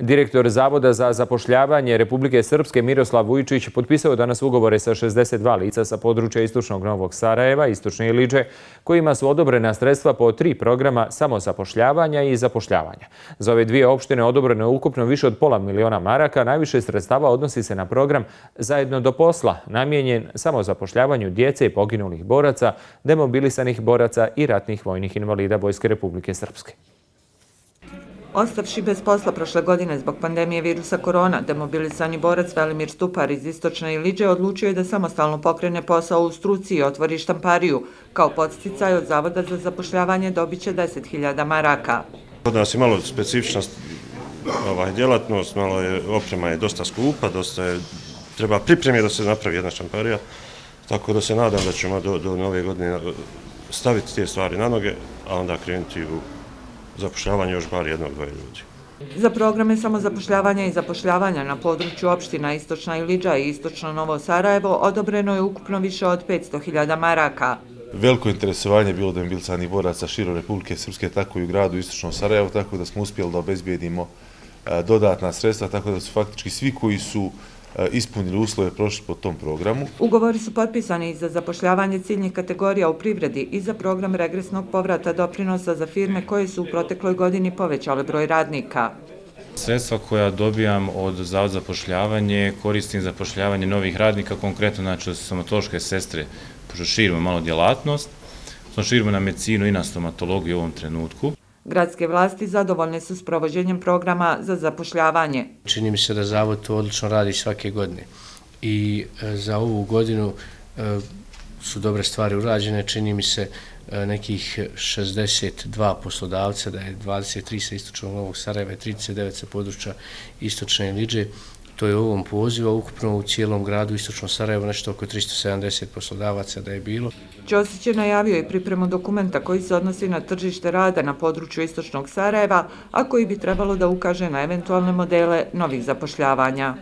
Direktor Zavoda za zapošljavanje Republike Srpske Miroslav Vujčić potpisao danas ugovore sa 62 lica sa područja Istočnog Novog Sarajeva, Istočne Iliđe, kojima su odobrena sredstva po tri programa samozapošljavanja i zapošljavanja. Za ove dvije opštine odobreno je ukupno više od pola miliona maraka. Najviše sredstava odnosi se na program Zajedno do posla, namjenjen samozapošljavanju djece i poginulih boraca, demobilisanih boraca i ratnih vojnih invalida Vojske Republike Srpske. Ostavši bez posla prošle godine zbog pandemije virusa korona, demobilisani borac Velimir Stupar iz Istočne Iliđe odlučio je da samostalno pokrene posao u struci i otvori štampariju. Kao podsticaj od Zavoda za zapošljavanje dobit će 10.000 maraka. Kod nas je malo specifičnost ovaj, djelatnost, malo je, oprema je dosta skupa, dosta je, treba pripremiti da se napravi jedna štamparija, tako da se nadam da ćemo do, do nove godine staviti te stvari na noge, a onda krenuti u zapošljavanje još bar jednog, dvoje ljudi. Za programe samozapošljavanja i zapošljavanja na području opština Istočna Iliđa i Istočno Novo Sarajevo odobreno je ukupno više od 500.000 maraka. Veliko interesovanje je bilo da je bilcani boraca širo Republike Srpske, tako i u gradu Istočno Sarajevo, tako da smo uspjeli da obezbijedimo e, dodatna sredstva, tako da su faktički svi koji su ispunili uslove prošli po tom programu. Ugovori su potpisani i za zapošljavanje ciljnih kategorija u privredi i za program regresnog povrata doprinosa za firme koje su u protekloj godini povećale broj radnika. Sredstva koja dobijam od zavod zapošljavanje koristim za zapošljavanje novih radnika, konkretno znači su stomatološke sestre, pošto širimo malo djelatnost, širimo na medicinu i na stomatologiju u ovom trenutku. Gradske vlasti zadovoljne su s provođenjem programa za zapošljavanje. Čini mi se da zavod to odlično radi svake godine i e, za ovu godinu e, su dobre stvari urađene. Čini mi se e, nekih 62 poslodavca, da je 23 sa istočnog Novog Sarajeva i 39 sa područja istočne Liđe to je ovom pozivu, ukupno u cijelom gradu Istočno Sarajevo nešto oko 370 poslodavaca da je bilo. Ćosić je najavio i pripremu dokumenta koji se odnosi na tržište rada na području Istočnog Sarajeva, a koji bi trebalo da ukaže na eventualne modele novih zapošljavanja.